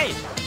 Hey,